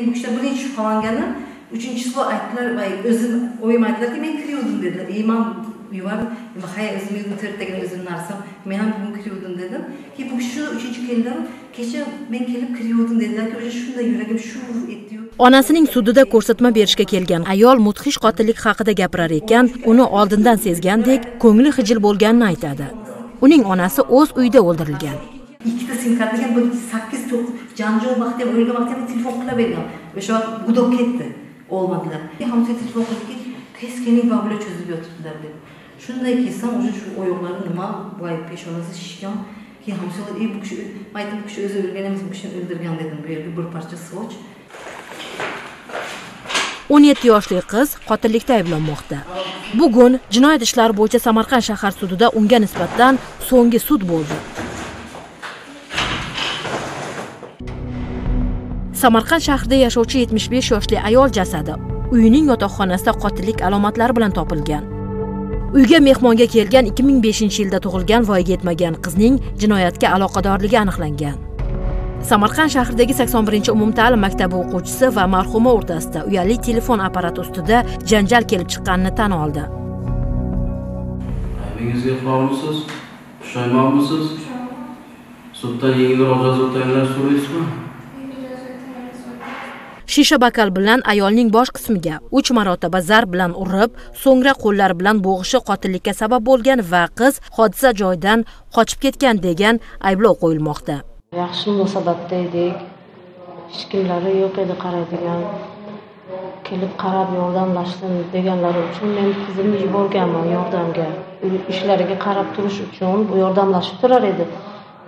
men bu kishilar birinchi shubhalangani uchinchi число aytdilar o'zim oyim aytdilarki men kiruvdim dedilar. И man yubordim hay o'zim yurdim to'rttagina narsam men ham bugun kiruvdim dedim. Keyin bu kishi shu uchinchi keldilar. Kecha men kelib kiruvdim dedilarki o'sha shunday yuragim shuv etdiyu onasining sudida ko'rsatma berishga kelgan ayol mudhish qotillik haqida gapirar ekan uni oldindan sezgandek ko'ngli xijil bo'lganini aytadi. Uning onasi o'z uyida o'ldirilgan. Ikkita sim kartaga bir sakkiz janjal vaqti o'lgan vaqtda telefon qilavergan o'sha vaqt gudok ketdi olmadilar. Hamsa telefon qildiki tez keling bular cho'zib yotibdilar deb. Shunday kelsam уже shu oyoqlari nima voy peshonasi shishgan. Keyin hamsolar ey bu kishi man aytdim bu kishi o'zi o'lgan emas bu kishini o'ldirgan dedim bu yerga bir parcha svoch o'n yetti yoshli qiz qotillikda ayblanmoqda. Bugun jinoyat ishlari bo'yicha samarqand shahar sudida unga nisbatan so'nggi sud bo'ldi. Samarqand shahrida yashovchi yetmish besh yoshli ayol jasadi uyining yotoqxonasida qotillik alomatlari bilan topilgan. Uyga mehmonga kelgan 2005 yilda tug'ilgan voyaga yetmagan qizning jinoyatga aloqadorligi aniqlangan. Samarqand shahridagi 81 umumta'lim maktabi o'quvchisi va marhuma o'rtasida uyali telefon apparati ustida janjal kelib chiqqanini tan oldi. Aybingizga iqrormisiz pushaymonmisiz? Suddan yengilroq jazo tayinlash so'raysizmi shisha bakal bilan ayolning bosh qismiga uch marotaba zarb bilan urib so'ngra qo'llari bilan bo'g'ishi qotillikka sabab bo'lgan va qiz hodisa joyidan qochib ketgan degan ayblov qo'yilmoqda. Yaxshi munosabatda edik. Hech kimlari yo'q edi qaraydigan. Kelib qarab yordamlashsin deganlari uchun men qizimni yuborganman yordamga. Ishlariga qarab turish uchun yordamlashib turar edi.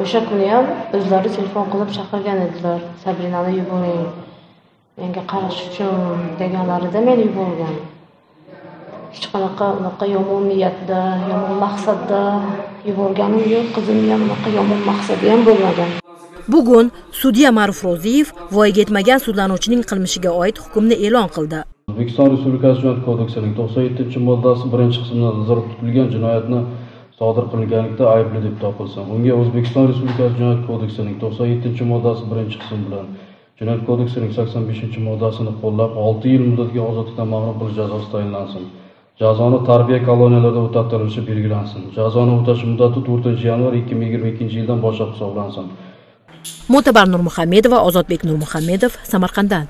O'sha kuni ham o'zlari telefon qilib chaqirgan edilar. Sabrinani yuboring. Menga qarash uchun deganlarida men yuborgan hech qanaqa unaqa yomon niyatda yomon maqsadda yuborganim yo'q qizimni ham unaqa yomon maqsadi ham bo'lmagan. Bugun sudya ma'ruf ro'ziyev voyaga yetmagan sudlanuvchining qilmishiga oid hukmni e'lon qildi. O'zbekiston respublikasi jinoyat kodeksining to'qson yettinchi moddasi birinchi qismida nazarda tutilgan jinoyatni sodir qilganlikda aybli deb topilsa unga o'zbekiston respublikasi jinoyat kodeksining to'qson yettinchi moddasi birinchi qismi bilan jinoyat kodeksining sakson beshinchi moddasini qo'llab olti yil muddatga ozodlikdan mahrum qilish jazosi tayinlansin. Jazoni tarbiya koloniyalarida o'tatirilishi belgilansin. Jazoni o'tash muddati to'rtinchi yanvar ikki ming yigirma ikkinchi yildan boshlab hisoblansin. Mo'tabar nurmuhammedova ozodbek nurmuhammedov samarqanddan.